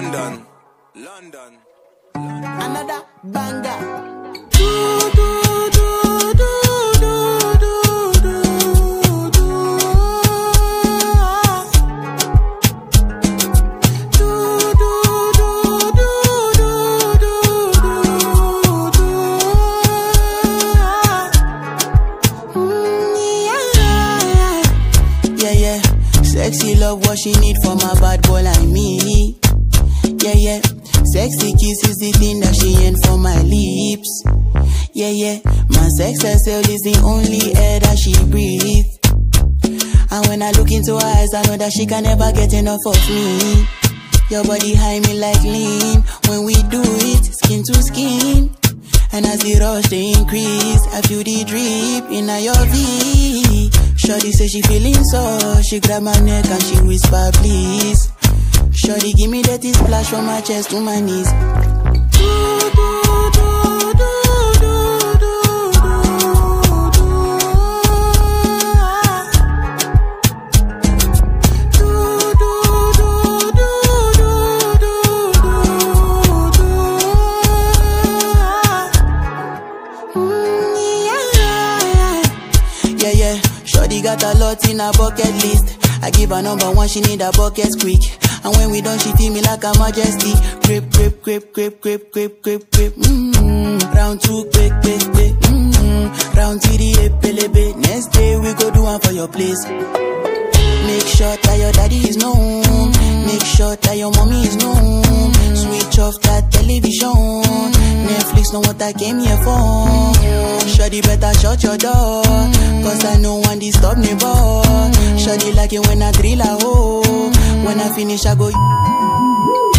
London, London. Another banger. Do, do, do, do, do, do, do, do. Do, do, do, do, do, do, do, do. Mm, yeah. Yeah, yeah. Sexy love, what she need from a bad boy like me. Yeah, yeah. Sexy kiss is the thing that she ain't for my lips. Yeah, yeah. My sex herself is the only air that she breathes. And when I look into her eyes, I know that she can never get enough of me. Your body high me like lean. When we do it, skin to skin. And as the rush they increase, I feel the drip in your V. Shorty say she feeling so, she grab my neck and she whisper please. Shorty give splash from my chest to my knees. Mm. Got a lot in her bucket list. I give her number one, she need a bucket quick. And when we done, she feel me like a majesty. Grip, grip, grip, grip, grip, grip, grip, grip. Mm-hmm. Round two, quick, quick, quick. Mm-hmm. Round three, pelebe. Next day we go do one for your place. Make sure that your daddy is known. Make sure that your mommy is known. Switch off that television. Netflix know what I came here for. Shorty better shut your door. Cause I know one disturb boy. Shorty like it when I drill a hole. When I finish, I go.